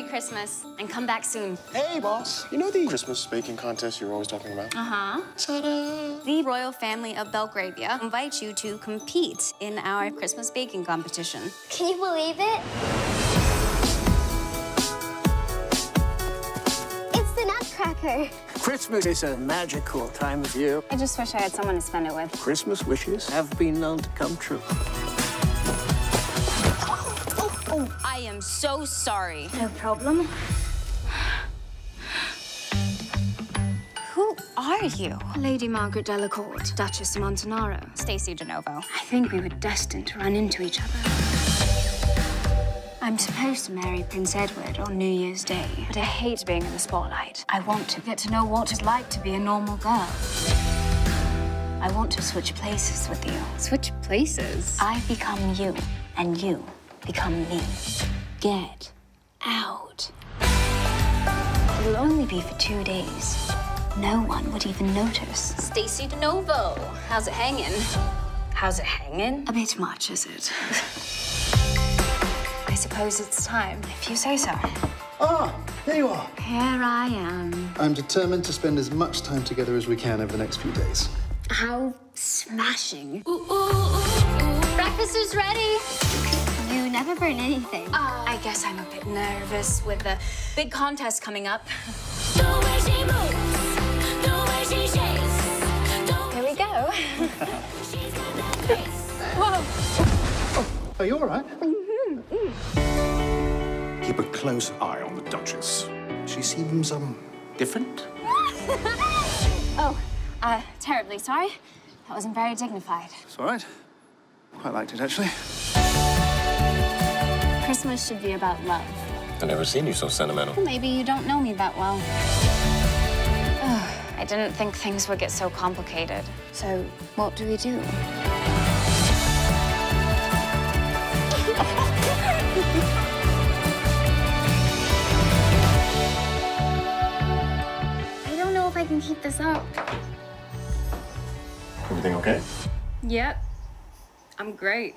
Merry Christmas and come back soon. Hey, boss. You know the Christmas baking contest you're always talking about? Uh-huh. Ta-da! The royal family of Belgravia invites you to compete in our Christmas baking competition. Can you believe it? It's the Nutcracker. Christmas is a magical time of year. I just wish I had someone to spend it with. Christmas wishes have been known to come true. Oh, I am so sorry. No problem. Who are you? Lady Margaret Delacourt, Duchess of Montenaro. Stacy DeNovo. I think we were destined to run into each other. I'm supposed to marry Prince Edward on New Year's Day, but I hate being in the spotlight. I want to get to know what it's like to be a normal girl. I want to switch places with you. Switch places. I become you, and you become me. Get out. It'll only be for two days. No one would even notice. Stacy DeNovo. How's it hanging? How's it hanging? A bit much, is it? I suppose it's time, if you say so. Ah, there you are. Here I am. I'm determined to spend as much time together as we can over the next few days. How smashing. Breakfast is ready. You never burn anything. I guess I'm a bit nervous with the big contest coming up. Here we go. Whoa! Are you all right? Keep a close eye on the Duchess. She seems, um, different. Oh, uh, terribly sorry. That wasn't very dignified. It's all right. Quite liked it, actually. Christmas should be about love. I've never seen you so sentimental. Maybe you don't know me that well. Ugh, I didn't think things would get so complicated. So, what do we do? I don't know if I can keep this up. Everything okay? Yep. I'm great.